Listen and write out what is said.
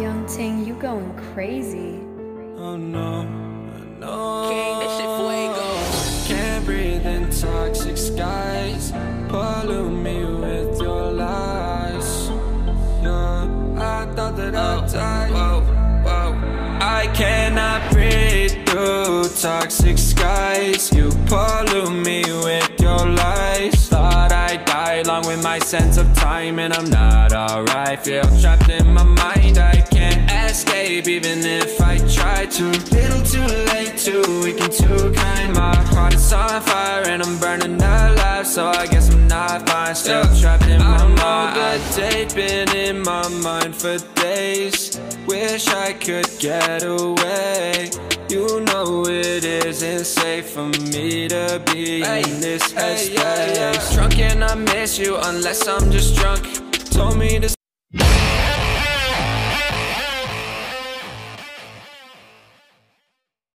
Young Ting, you going crazy. Oh no, no. King, this shit fuego. Can't breathe in toxic skies. Pollute me with your lies. Yeah, I thought that I'd oh, die. Whoa, whoa. I cannot breathe through toxic skies. You pollute me with your lies. Thought I'd die along with my sense of time, and I'm not alright. Feel trapped in my mind. I can't escape even if I try to. Little too late, too weak and too kind. My heart is on fire and I'm burning alive, so I guess I'm not fine. Still trapped in my mind. I date been in my mind for days. Wish I could get away. You know it isn't safe for me to be in this headspace. Drunk and I miss you unless I'm just drunk.